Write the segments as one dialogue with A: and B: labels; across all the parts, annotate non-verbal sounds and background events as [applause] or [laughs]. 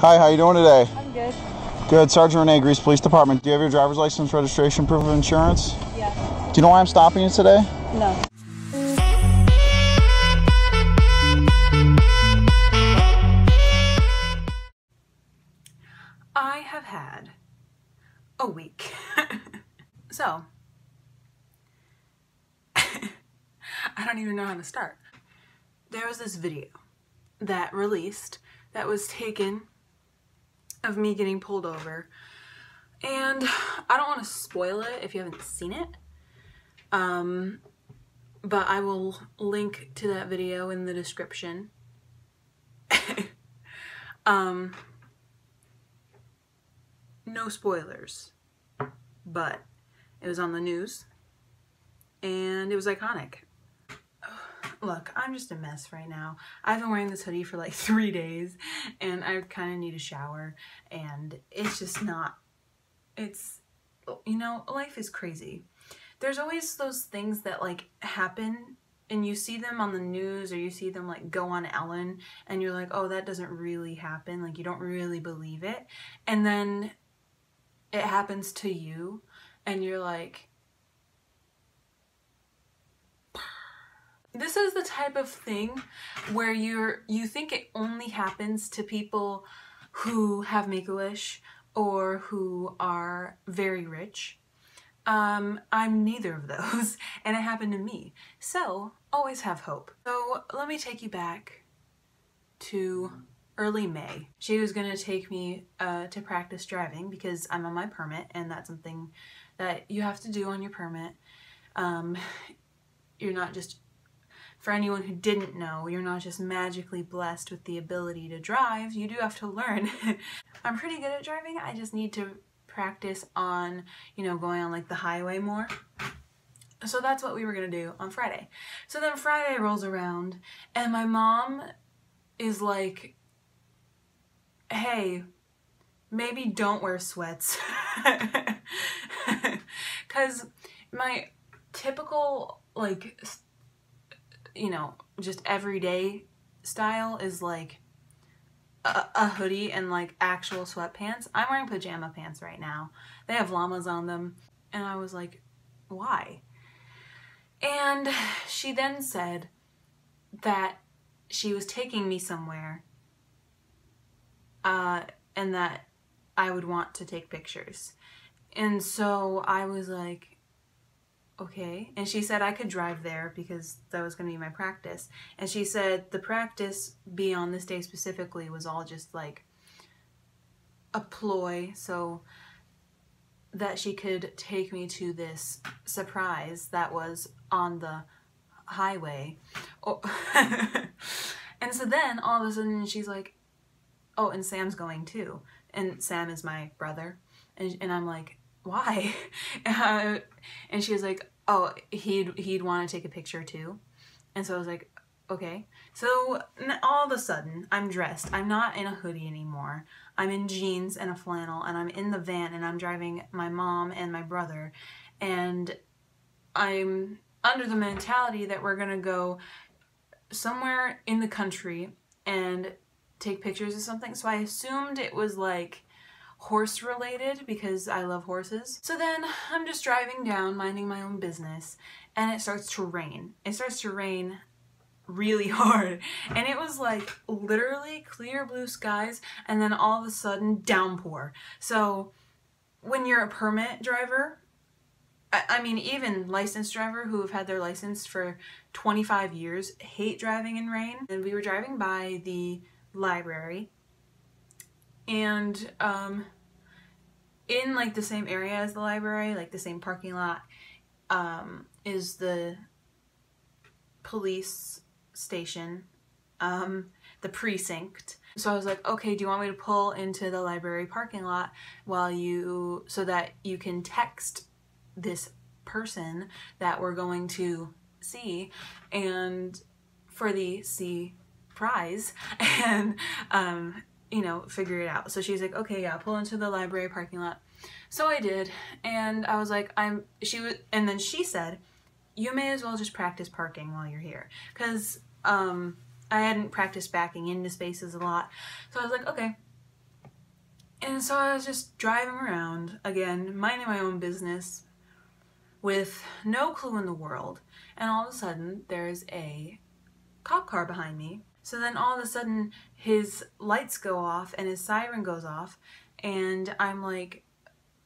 A: Hi, how you doing today?
B: I'm good.
A: Good. Sergeant Renee, Greece, Police Department. Do you have your driver's license, registration, proof of insurance?
B: Yeah.
A: Do you know why I'm stopping you today?
B: No.
C: I have had a week. [laughs] so, [laughs] I don't even know how to start. There was this video that released that was taken of me getting pulled over. And I don't want to spoil it if you haven't seen it. Um, but I will link to that video in the description. [laughs] um, no spoilers, but it was on the news and it was iconic. Look, I'm just a mess right now. I've been wearing this hoodie for like [laughs] three days and I kind of need a shower and it's just not, it's, you know, life is crazy. There's always those things that like happen and you see them on the news or you see them like go on Ellen and you're like, oh, that doesn't really happen. Like you don't really believe it. And then it happens to you and you're like, this is the type of thing where you're you think it only happens to people who have make-a-wish or who are very rich. Um i'm neither of those [laughs] and it happened to me. So always have hope. So let me take you back to early may. She was going to take me uh, to practice driving because i'm on my permit and that's something that you have to do on your permit. Um you're not just for anyone who didn't know, you're not just magically blessed with the ability to drive, you do have to learn. [laughs] I'm pretty good at driving, I just need to practice on, you know, going on like the highway more. So that's what we were gonna do on Friday. So then Friday rolls around and my mom is like, hey, maybe don't wear sweats. [laughs] Cause my typical like you know, just everyday style is like a, a, hoodie and like actual sweatpants. I'm wearing pajama pants right now. They have llamas on them. And I was like, why? And she then said that she was taking me somewhere uh, and that I would want to take pictures. And so I was like, okay. And she said I could drive there because that was going to be my practice. And she said the practice be on this day specifically was all just like a ploy so that she could take me to this surprise that was on the highway. Oh. [laughs] and so then all of a sudden she's like, oh, and Sam's going too. And Sam is my brother. And, and I'm like, why? [laughs] Uh, and she was like, oh, he'd he'd want to take a picture too. And so I was like, okay. So all of a sudden, I'm dressed. I'm not in a hoodie anymore. I'm in jeans and a flannel, and I'm in the van, and I'm driving my mom and my brother, and I'm under the mentality that we're gonna go somewhere in the country and take pictures of something. So I assumed it was like horse related because I love horses. So then I'm just driving down, minding my own business, and it starts to rain. It starts to rain really [laughs] hard and it was like literally clear blue skies and then all of a sudden downpour. So when you're a permit driver, I, mean even licensed driver who have had their license for 25 years hate driving in rain. And we were driving by the library and um, in like the same area as the library, like the same parking lot, um, is the police station, um, the precinct. So I was like, okay, do you want me to pull into the library parking lot while you, so that you can text this person that we're going to see and for the C prize [laughs] and um, you know, figure it out. So she's like, okay, yeah, pull into the library parking lot. So I did, and I was like, I'm, she was, and then she said, you may as well just practice parking while you're here. Cause, um, I hadn't practiced backing into spaces a lot. So I was like, okay. And so I was just driving around, again, minding my own business, with no clue in the world. And all of a sudden, there's a cop car behind me. So then all of a sudden, his lights go off and his siren goes off. And I'm like,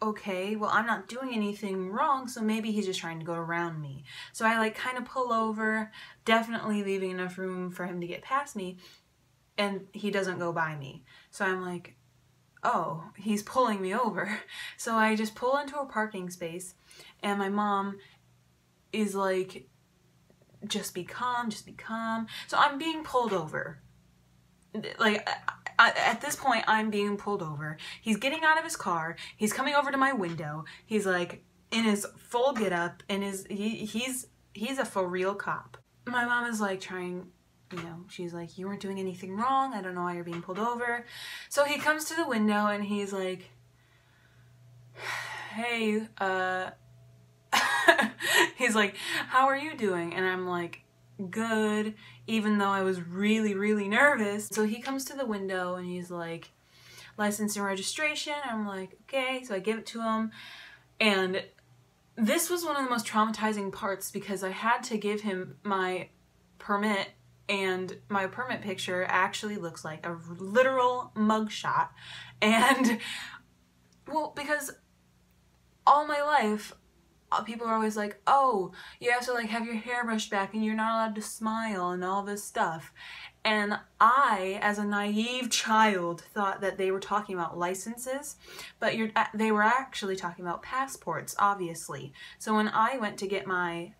C: okay, well, I'm not doing anything wrong, so maybe he's just trying to go around me. So I like kind of pull over, definitely leaving enough room for him to get past me, and he doesn't go by me. So I'm like, oh, he's pulling me over. [laughs] So I just pull into a parking space, and my mom is like, just be calm, just be calm. So I'm being pulled over. Like, I, at this point, I'm being pulled over. He's getting out of his car. He's coming over to my window. He's like in his full get up and he he's he's a for real cop. My mom is like trying, you know, she's like, you weren't doing anything wrong. I don't know why you're being pulled over. So he comes to the window and he's like, [sighs] hey, uh, [laughs] he's like, how are you doing? And I'm like, good, even though I was really, really nervous. So he comes to the window and he's like, license and registration. I'm like, okay. So I give it to him. And this was one of the most traumatizing parts because I had to give him my permit and my permit picture actually looks like a literal mugshot. And well, because all my life people are always like, oh, you have to like have your hair brushed back and you're not allowed to smile and all this stuff. And I, as a naive child, thought that they were talking about licenses, but uh, they were actually talking about passports, obviously. So when I went to get my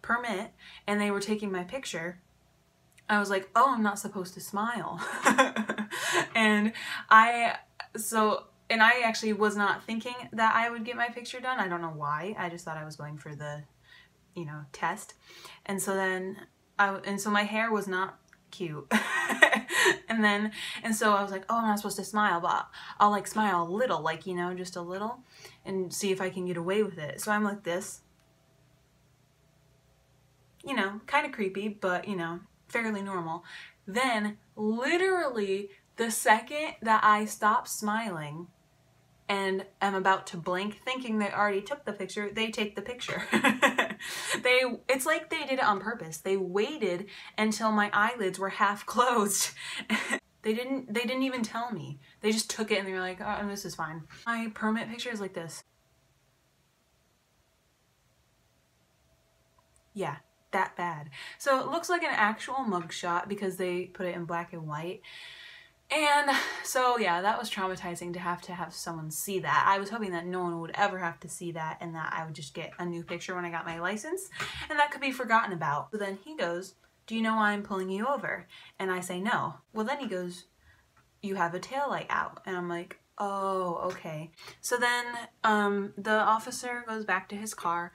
C: permit and they were taking my picture, I was like, oh, I'm not supposed to smile. [laughs] and I, so and I actually was not thinking that I would get my picture done. I don't know why. I just thought I was going for the, you know, test. And so then I, and so my hair was not cute. [laughs] and then, and so I was like, oh, I'm not supposed to smile, but I'll like smile a little, like, you know, just a little and see if I can get away with it. So I'm like this, you know, kind of creepy, but you know, fairly normal. Then literally the second that I stop smiling, and am about to blink thinking they already took the picture, they take the picture. [laughs] they it's like they did it on purpose. They waited until my eyelids were half [laughs] closed. they didn't they didn't even tell me. They just took it and they were like, "Oh, this is fine." My permit picture is like this. Yeah, that bad. So it looks like an actual mugshot because they put it in black and white. And so yeah, that was traumatizing to have to have someone see that. I was hoping that no one would ever have to see that and that I would just get a new picture when I got my license and that could be forgotten about. But then he goes, do you know why I'm pulling you over? And I say no. Well then he goes, you have a tail light out. And I'm like, oh, okay. So then um, the officer goes back to his car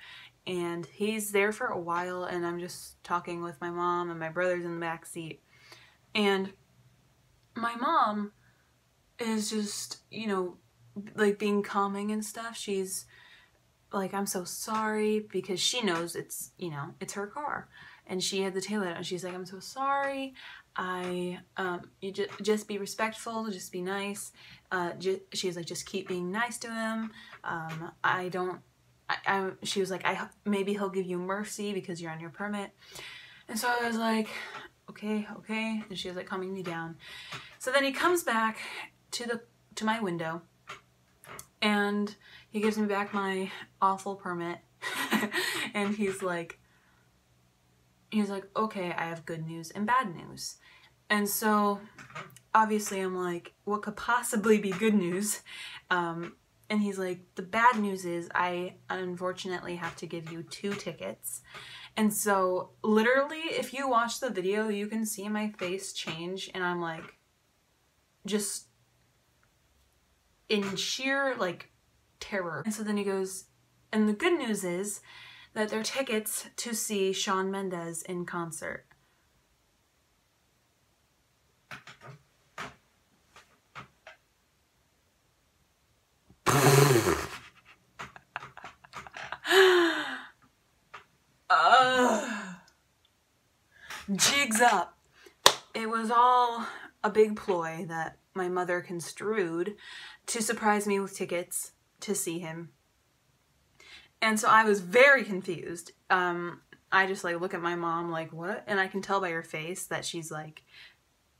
C: and he's there for a while and I'm just talking with my mom and my brother's in the back seat. And my mom is just, you know, like being calming and stuff. She's like, I'm so sorry because she knows it's, you know, it's her car. And she had the tail light and she's like, I'm so sorry. I, um, you just, just be respectful, just be nice. Uh, just, she's like, just keep being nice to him. Um, I don't, I, I, she was like, I, maybe he'll give you mercy because you're on your permit. And so I was like, okay, okay. And she was like calming me down. So then he comes back to the to my window and he gives me back my awful permit [laughs] and he's like he's like okay I have good news and bad news and so obviously I'm like what could possibly be good news um, and he's like the bad news is I unfortunately have to give you two tickets and so literally if you watch the video you can see my face change and I'm like just in sheer like terror. And so then he goes, and the good news is that they're tickets to see Shawn Mendes in concert. uh, jigs up. It was all a big ploy that my mother construed to surprise me with tickets to see him. And so I was very confused. Um, I just like look at my mom like what, and I can tell by her face that she's like,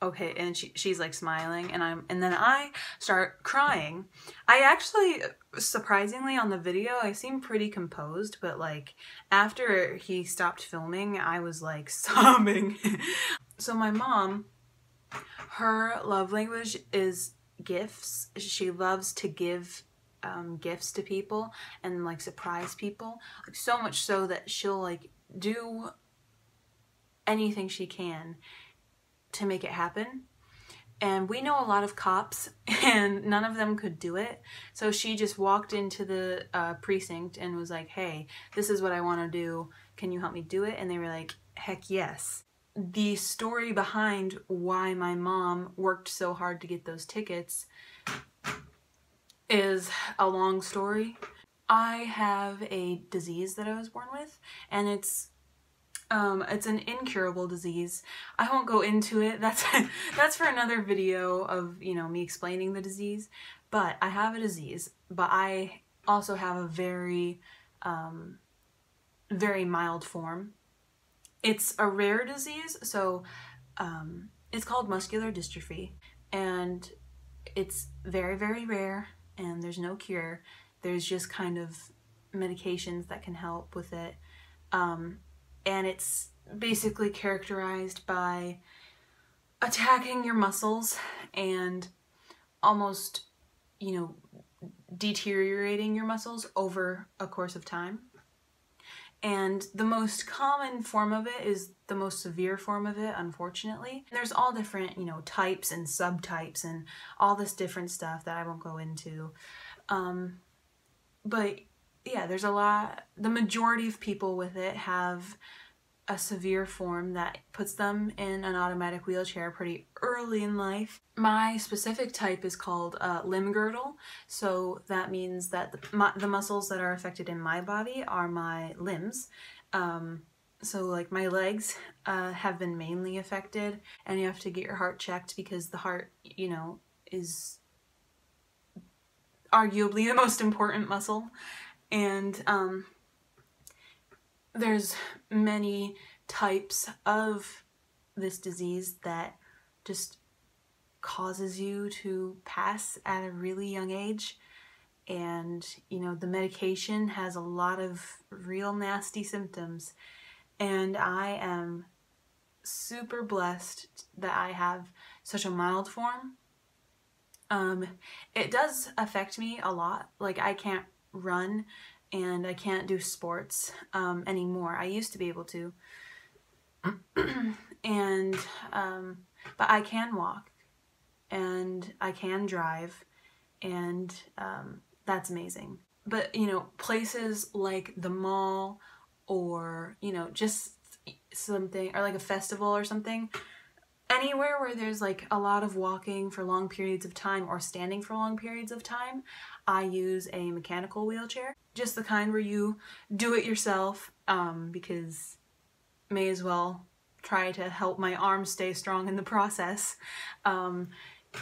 C: okay, and she she's like smiling, and I'm and then I start crying. I actually surprisingly on the video I seem pretty composed, but like after he stopped filming, I was like [laughs] sobbing. so my mom, her love language is gifts. She loves to give um, gifts to people and like surprise people, like so much so that she'll like do anything she can to make it happen. And we know a lot of cops, [laughs] and none of them could do it. So she just walked into the uh, precinct and was like, hey, this is what I want to do. Can you help me do it? And they were like, heck yes. The story behind why my mom worked so hard to get those tickets is a long story. I have a disease that I was born with, and it's um, it's an incurable disease. I won't go into it. That's [laughs] that's for another video of you know me explaining the disease. But I have a disease, but I also have a very um, very mild form. It's a rare disease, so um, it's called muscular dystrophy, and it's very very rare, and there's no cure. There's just kind of medications that can help with it. Um, and it's basically characterized by attacking your muscles and almost, you know, deteriorating your muscles over a course of time. And the most common form of it is the most severe form of it, unfortunately. There's all different, you know, types and subtypes and all this different stuff that I won't go into. Um, but yeah, there's a lot, the majority of people with it have a severe form that puts them in an automatic wheelchair pretty early in life. My specific type is called uh, limb girdle, so that means that the, my, the, muscles that are affected in my body are my limbs. Um, so like my legs uh, have been mainly affected and you have to get your heart checked because the heart, you know, is arguably the most important muscle. And um, there's many types of this disease that just causes you to pass at a really young age. And you know the medication has a lot of real nasty symptoms. And I am super blessed that I have such a mild form. Um it does affect me a lot. Like I can't run and I can't do sports um, anymore. I used to be able to. [clears throat] and, um, but I can walk and I can drive and um, that's amazing. But, you know, places like the mall or, you know, just something or like a festival or something, anywhere where there's like a lot of walking for long periods of time or standing for long periods of time, I use a mechanical wheelchair. Just the kind where you do it yourself um, because may as well try to help my arms stay strong in the process. Um,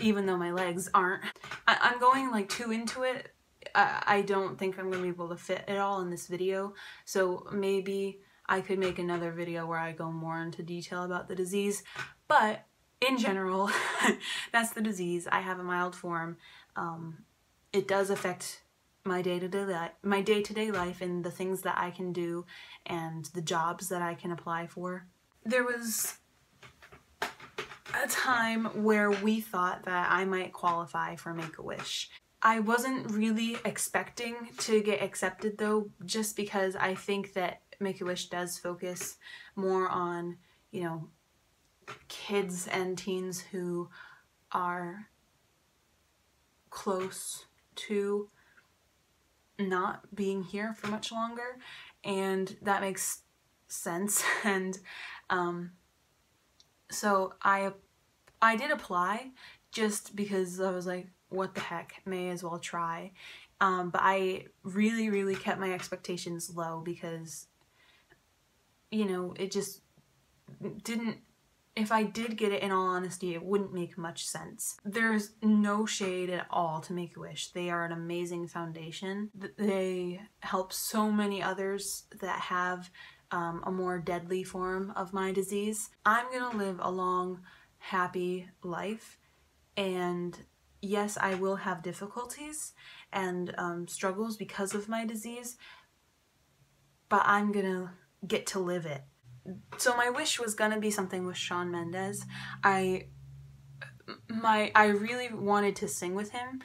C: even though my legs aren't. I am going like too into it. I, I don't think I'm going to be able to fit it all in this video. So maybe I could make another video where I go more into detail about the disease. But in general, [laughs] that's the disease. I have a mild form. Um, it does affect my day-to-day my day-to-day life and the things that I can do and the jobs that I can apply for. There was a time where we thought that I might qualify for Make-A-Wish. I wasn't really expecting to get accepted though just because I think that Make-A-Wish does focus more on, you know, kids and teens who are close to not being here for much longer and that makes sense. [laughs] And um, so I I did apply just because I was like what the heck? May as well try. Um, but I really really kept my expectations low because you know it just didn't if I did get it, in all honesty, it wouldn't make much sense. There's no shade at all to Make a Wish. They are an amazing foundation. They help so many others that have um, a more deadly form of my disease. I'm gonna live a long, happy life, and yes, I will have difficulties and um, struggles because of my disease, but I'm gonna get to live it so my wish was gonna be something with Shawn Mendes. I my I really wanted to sing with him,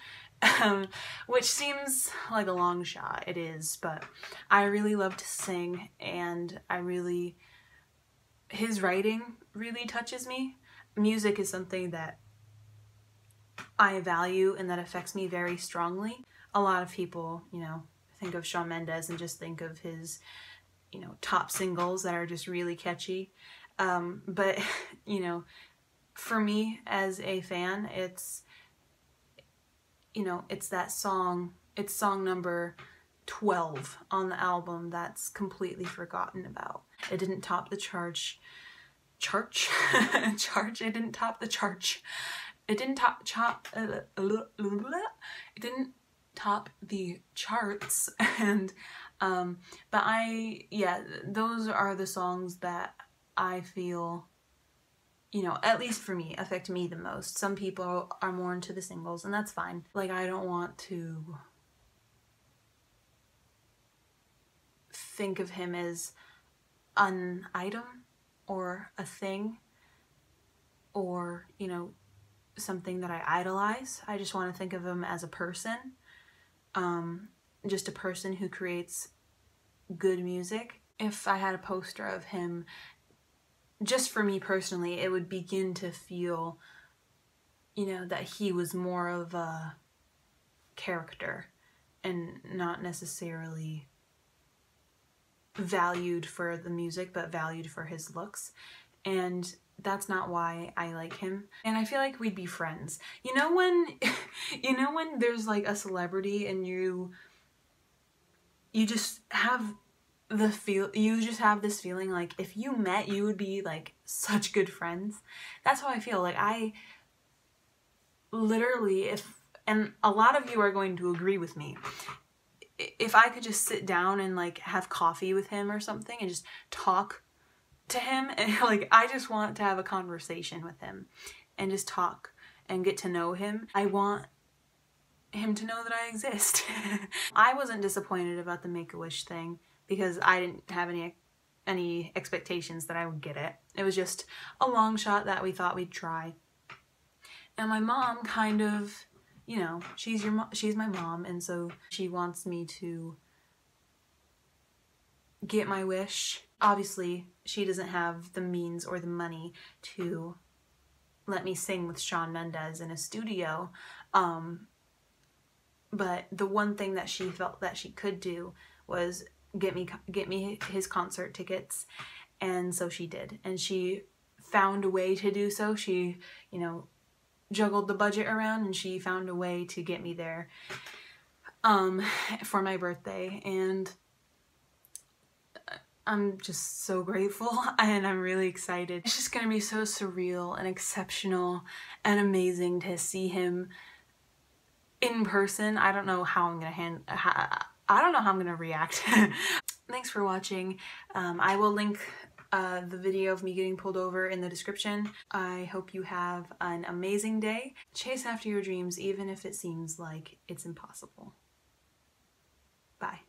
C: um, [laughs] which seems like a long shot. It is, but I really love to sing, and I really his writing really touches me. Music is something that I value and that affects me very strongly. A lot of people, you know, think of Shawn Mendes and just think of his you know, top singles that are just really catchy. Um, but, [laughs] you know, for me as a fan, it's, you know, it's that song, it's song number 12 on the album that's completely forgotten about. It didn't top the charge, charge, [laughs] charge, it didn't top the charge. It didn't top, chop, uh, it didn't top the charts [laughs] and um, but I, yeah, those are the songs that I feel, you know, at least for me, affect me the most. Some people are more into the singles, and that's fine. Like, I don't want to think of him as an item or a thing or, you know, something that I idolize. I just want to think of him as a person. Um, just a person who creates good music. If I had a poster of him, just for me personally, it would begin to feel, you know, that he was more of a character and not necessarily valued for the music, but valued for his looks. And that's not why I like him. And I feel like we'd be friends. You know when [laughs] you know when there's like a celebrity and you you just have the feel you just have this feeling like if you met you would be like such good friends. That's how i feel like i literally if and a lot of you are going to agree with me. If i could just sit down and like have coffee with him or something and just talk to him [laughs] and like i just want to have a conversation with him and just talk and get to know him. I want him to know that I exist. [laughs] I wasn't disappointed about the Make-A-Wish thing because I didn't have any any expectations that I would get it. It was just a long shot that we thought we'd try. And my mom kind of, you know, she's your she's my mom and so she wants me to get my wish. Obviously, she doesn't have the means or the money to let me sing with Shawn Mendes in a studio. Um, but the one thing that she felt that she could do was get me get me his concert tickets and so she did. And she found a way to do so. She you know juggled the budget around and she found a way to get me there um for my birthday. And I'm just so grateful [laughs] and I'm really excited. It's just gonna be so surreal and exceptional and amazing to see him in person. I don't know how I'm gonna hand. I don't know how I'm gonna react. [laughs] Thanks for watching. Um, I will link uh, the video of me getting pulled over in the description. I hope you have an amazing day. Chase after your dreams even if it seems like it's impossible. Bye.